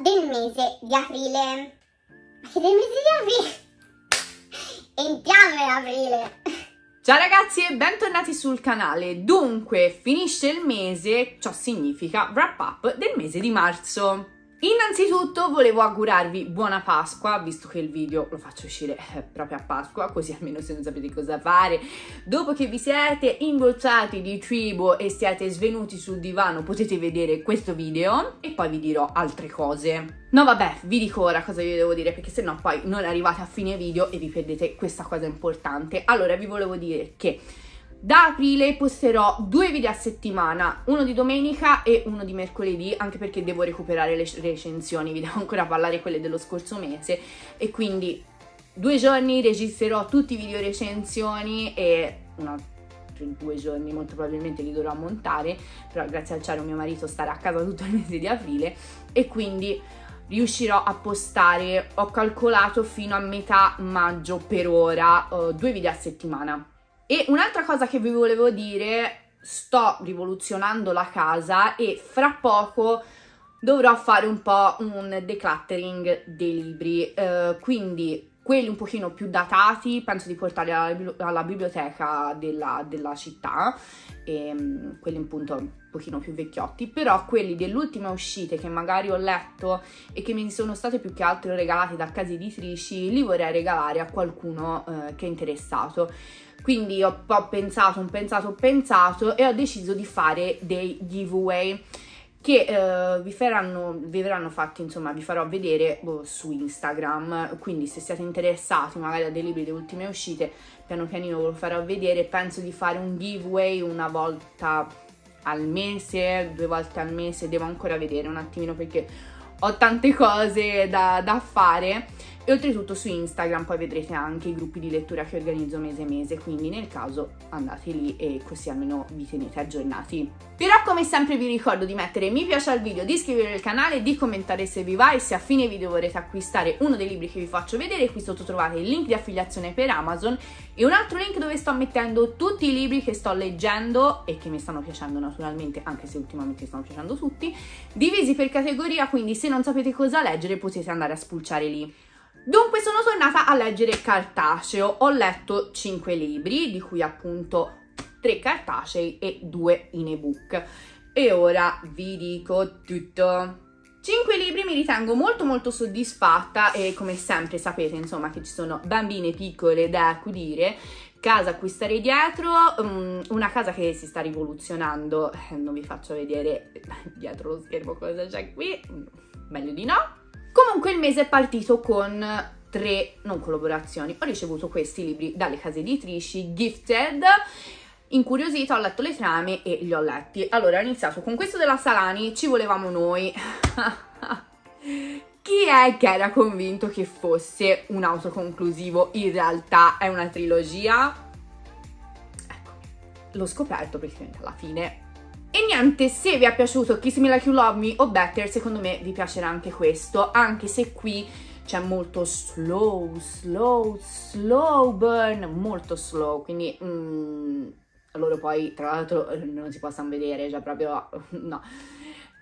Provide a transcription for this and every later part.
del mese di aprile. Che del mese di aprile? Entriamo in aprile! Ciao ragazzi e bentornati sul canale. Dunque, finisce il mese, ciò significa wrap up del mese di marzo. Innanzitutto volevo augurarvi buona Pasqua, visto che il video lo faccio uscire eh, proprio a Pasqua, così almeno se non sapete cosa fare. Dopo che vi siete ingozzati di cibo e siete svenuti sul divano potete vedere questo video e poi vi dirò altre cose. No vabbè, vi dico ora cosa vi devo dire perché sennò poi non arrivate a fine video e vi perdete questa cosa importante. Allora vi volevo dire che da aprile posterò due video a settimana, uno di domenica e uno di mercoledì, anche perché devo recuperare le recensioni, vi devo ancora parlare quelle dello scorso mese. E quindi due giorni registrerò tutti i video recensioni e una due giorni molto probabilmente li dovrò montare, però grazie al cielo mio marito starà a casa tutto il mese di aprile. E quindi riuscirò a postare, ho calcolato fino a metà maggio per ora, uh, due video a settimana e un'altra cosa che vi volevo dire, sto rivoluzionando la casa e fra poco dovrò fare un po' un decluttering dei libri, eh, quindi quelli un pochino più datati penso di portarli alla, alla biblioteca della, della città, e, um, quelli appunto un pochino più vecchiotti, però quelli dell'ultima uscita che magari ho letto e che mi sono state più che altro regalati da case editrici, li vorrei regalare a qualcuno eh, che è interessato. Quindi ho, ho pensato, ho pensato, ho pensato e ho deciso di fare dei giveaway che eh, vi, faranno, vi verranno fatti, insomma, vi farò vedere boh, su Instagram, quindi se siete interessati magari a dei libri delle ultime uscite, piano pianino ve lo farò vedere, penso di fare un giveaway una volta al mese, due volte al mese, devo ancora vedere un attimino perché ho tante cose da, da fare e oltretutto su Instagram poi vedrete anche i gruppi di lettura che organizzo mese mese, quindi nel caso andate lì e così almeno vi tenete aggiornati. Però come sempre vi ricordo di mettere mi piace al video, di iscrivervi al canale, di commentare se vi va e se a fine video vorrete acquistare uno dei libri che vi faccio vedere, qui sotto trovate il link di affiliazione per Amazon e un altro link dove sto mettendo tutti i libri che sto leggendo e che mi stanno piacendo naturalmente, anche se ultimamente stanno piacendo tutti, divisi per categoria, quindi se non sapete cosa leggere potete andare a spulciare lì. Dunque sono tornata a leggere cartaceo, ho letto 5 libri, di cui appunto 3 cartacei e 2 in ebook. E ora vi dico tutto. 5 libri mi ritengo molto molto soddisfatta e come sempre sapete insomma che ci sono bambine piccole da accudire, casa a cui stare dietro, um, una casa che si sta rivoluzionando, eh, non vi faccio vedere dietro lo schermo cosa c'è qui, meglio di no. Comunque il mese è partito con tre non collaborazioni. Ho ricevuto questi libri dalle case editrici Gifted. Incuriosita, ho letto le trame e li ho letti. Allora, ho iniziato con questo della Salani, ci volevamo noi. Chi è che era convinto che fosse un autoconclusivo? In realtà è una trilogia? Ecco, l'ho scoperto praticamente alla fine e niente, se vi è piaciuto Kiss Me Like You Love Me o Better, secondo me vi piacerà anche questo, anche se qui c'è molto slow, slow, slow burn, molto slow, quindi mm, loro poi tra l'altro non si possono vedere, cioè proprio no.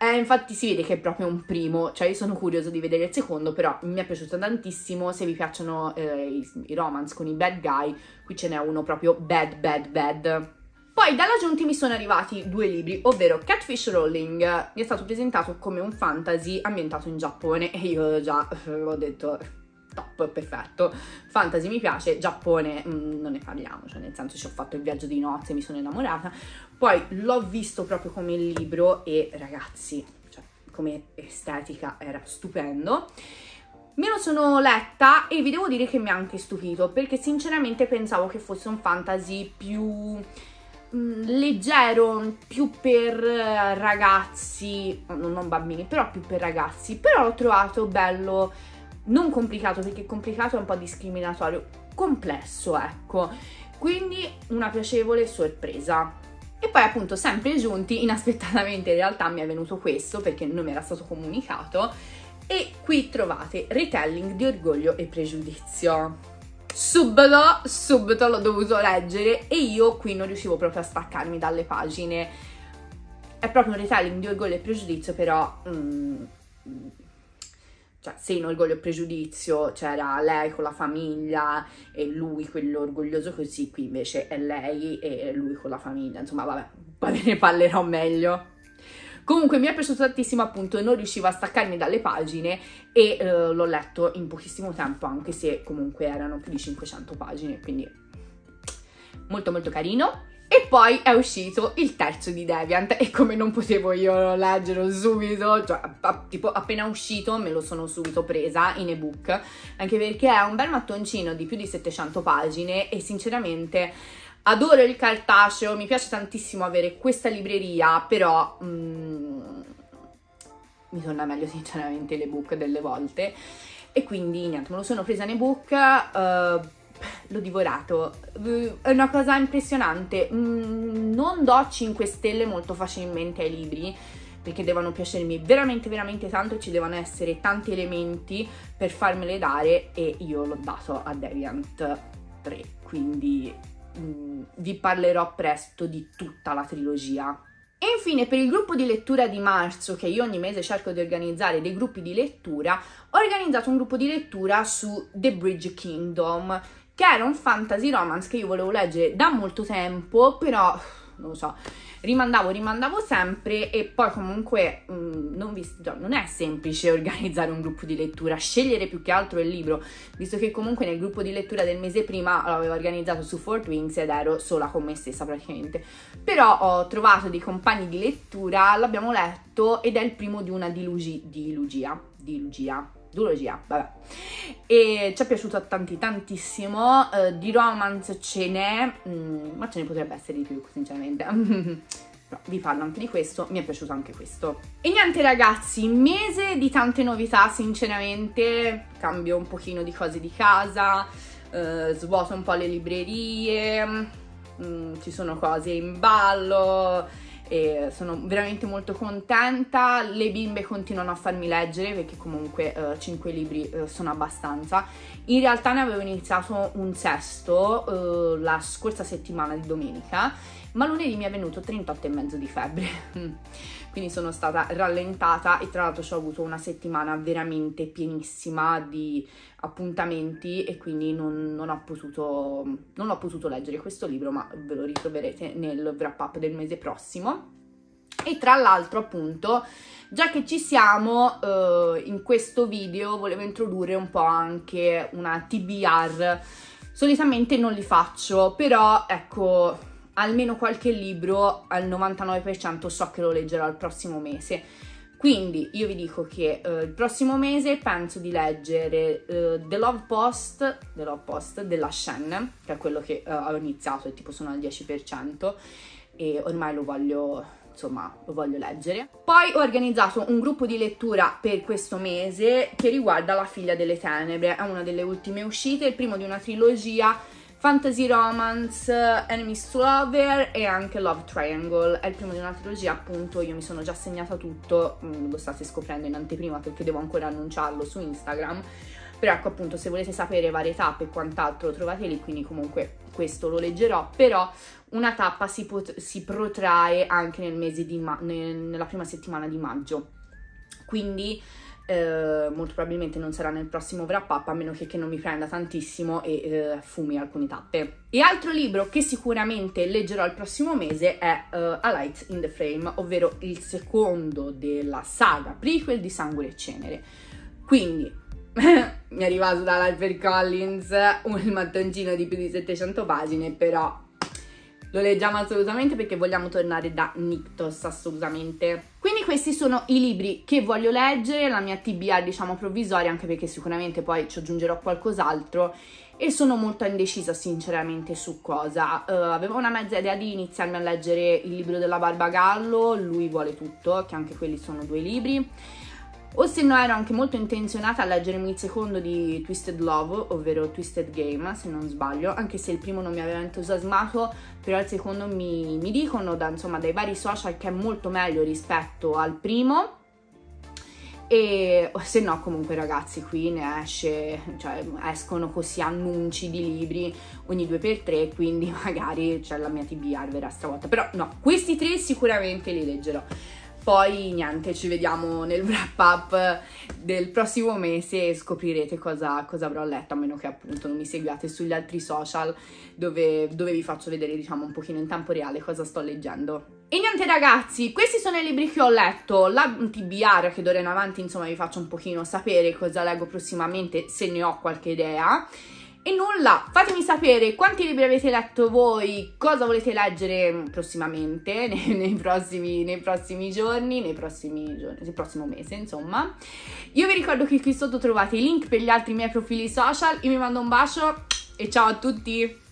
Eh, infatti si vede che è proprio un primo, cioè io sono curiosa di vedere il secondo, però mi è piaciuto tantissimo, se vi piacciono eh, i, i romance con i bad guy, qui ce n'è uno proprio bad bad bad. Poi dalla Giunti mi sono arrivati due libri, ovvero Catfish Rolling, mi è stato presentato come un fantasy ambientato in Giappone e io già eh, ho detto top, perfetto, fantasy mi piace, Giappone mh, mm, non ne parliamo, cioè nel senso ci ho fatto il viaggio di nozze, mi sono innamorata, poi l'ho visto proprio come libro e ragazzi, cioè come estetica era stupendo. Me lo sono letta e vi devo dire che mi ha anche stupito perché sinceramente pensavo che fosse un fantasy più Mm, leggero, più per eh, ragazzi, non bambini, però più per ragazzi, però l'ho trovato bello, non complicato perché complicato è un po' discriminatorio, complesso ecco, quindi una piacevole sorpresa. E poi appunto sempre giunti, inaspettatamente in realtà mi è venuto questo perché non mi era stato comunicato. E qui trovate retelling di orgoglio e pregiudizio subito, subito l'ho dovuto leggere e io qui non riuscivo proprio a staccarmi dalle pagine. È proprio un retelling di orgoglio e pregiudizio, però mm, cioè se in Orgoglio e Pregiudizio c'era lei con la famiglia e lui quello orgoglioso così, qui invece è lei e lui con la famiglia, insomma vabbè, poi ve ne parlerò meglio. Comunque mi è piaciuto tantissimo appunto, non riuscivo a staccarmi dalle pagine e eh, l'ho letto in pochissimo tempo anche se comunque erano più di 500 pagine, quindi molto molto carino. E poi è uscito il terzo di Deviant e come non potevo io leggerlo subito, cioè tipo appena uscito me lo sono subito presa in ebook, anche perché è un bel mattoncino di più di 700 pagine e sinceramente adoro il cartaceo, mi piace tantissimo avere questa libreria, però mm, mi torna meglio sinceramente l'ebook delle volte e quindi niente, me lo sono presa in ebook. Uh, l'ho divorato. È una cosa impressionante. Mm, non do 5 stelle molto facilmente ai libri perché devono piacermi veramente veramente tanto ci devono essere tanti elementi per farmele dare e io l'ho dato a Deviant 3 quindi mm, vi parlerò presto di tutta la trilogia. E infine per il gruppo di lettura di marzo che io ogni mese cerco di organizzare dei gruppi di lettura ho organizzato un gruppo di lettura su The Bridge Kingdom che era un fantasy romance che io volevo leggere da molto tempo, però non lo so, rimandavo, rimandavo sempre e poi comunque mh, mm, non, vi, non, è semplice organizzare un gruppo di lettura, scegliere più che altro il libro, visto che comunque nel gruppo di lettura del mese prima l'avevo organizzato su Fort Wings ed ero sola con me stessa praticamente, però ho trovato dei compagni di lettura, l'abbiamo letto ed è il primo di una dilugi, dilugia, dilugia, duologia, vabbè. E ci è piaciuto tanti, tantissimo. Uh, di romance ce n'è, mm, ma ce ne potrebbe essere di più, sinceramente. Però vi parlo anche di questo, mi è piaciuto anche questo. E niente ragazzi, mese di tante novità, sinceramente. Cambio un pochino di cose di casa, uh, svuoto un po' le librerie, mm, ci sono cose in ballo e sono veramente molto contenta. Le bimbe continuano a farmi leggere perché comunque uh, 5 libri uh, sono abbastanza. In realtà ne avevo iniziato un sesto uh, la scorsa settimana di domenica, ma lunedì mi è venuto 38,5 di febbre. quindi sono stata rallentata e tra l'altro ho avuto una settimana veramente pienissima di appuntamenti e quindi non, non, ho potuto, non ho potuto leggere questo libro ma ve lo ritroverete nel wrap up del mese prossimo. E tra l'altro appunto già che ci siamo eh, in questo video volevo introdurre un po' anche una TBR solitamente non li faccio però ecco almeno qualche libro al 99% so che lo leggerò il prossimo mese. Quindi io vi dico che uh, il prossimo mese penso di leggere uh, The, Love Post, The Love Post della Shen, che è quello che uh, ho iniziato e tipo sono al 10% e ormai lo voglio, insomma, lo voglio leggere. Poi ho organizzato un gruppo di lettura per questo mese che riguarda La figlia delle tenebre, è una delle ultime uscite, il primo di una trilogia Fantasy Romance, Enemies to Lover e anche Love Triangle. È il primo di una trilogia, appunto, io mi sono già segnata tutto, mm, lo state scoprendo in anteprima perché devo ancora annunciarlo su Instagram. Però ecco appunto se volete sapere varie tappe e quant'altro trovate lì, quindi comunque questo lo leggerò, però una tappa si, si protrae anche nel nella prima settimana di maggio. Quindi eh, molto probabilmente non sarà nel prossimo wrap up a meno che, che non mi prenda tantissimo e eh, fumi alcune tappe. E altro libro che sicuramente leggerò il prossimo mese è uh, A Light in the Frame, ovvero il secondo della saga prequel di Sangue e Cenere. Quindi mi è arrivato da Collins un mattoncino di più di 700 pagine, però lo leggiamo assolutamente perché vogliamo tornare da Nictos, assolutamente. Quindi questi sono i libri che voglio leggere, la mia TBR diciamo provvisoria, anche perché sicuramente poi ci aggiungerò qualcos'altro e sono molto indecisa sinceramente su cosa. Uh, avevo una mezza idea di iniziarmi a leggere il libro della Barbagallo, Lui vuole tutto, che anche quelli sono due libri o se no ero anche molto intenzionata a leggermi il secondo di Twisted Love, ovvero Twisted Game, se non sbaglio, anche se il primo non mi aveva entusiasmato, però il secondo mi, mi dicono da, insomma, dai vari social che è molto meglio rispetto al primo. E se no, comunque, ragazzi, qui ne esce, cioè escono così annunci di libri ogni due per tre, quindi magari c'è la mia TBR verrà stravolta. Però no, questi tre sicuramente li leggerò. Poi niente, ci vediamo nel wrap up del prossimo mese e scoprirete cosa, cosa avrò letto, a meno che appunto non mi seguiate sugli altri social dove, dove vi faccio vedere diciamo un pochino in tempo reale cosa sto leggendo. E niente ragazzi, questi sono i libri che ho letto, la TBR che d'ora in avanti insomma vi faccio un pochino sapere cosa leggo prossimamente se ne ho qualche idea. E nulla, fatemi sapere quanti libri avete letto voi, cosa volete leggere prossimamente, nei, nei, prossimi, nei prossimi, giorni, nei prossimi giorni, nel prossimo mese, insomma. Io vi ricordo che qui sotto trovate i link per gli altri miei profili social, io vi mando un bacio e ciao a tutti!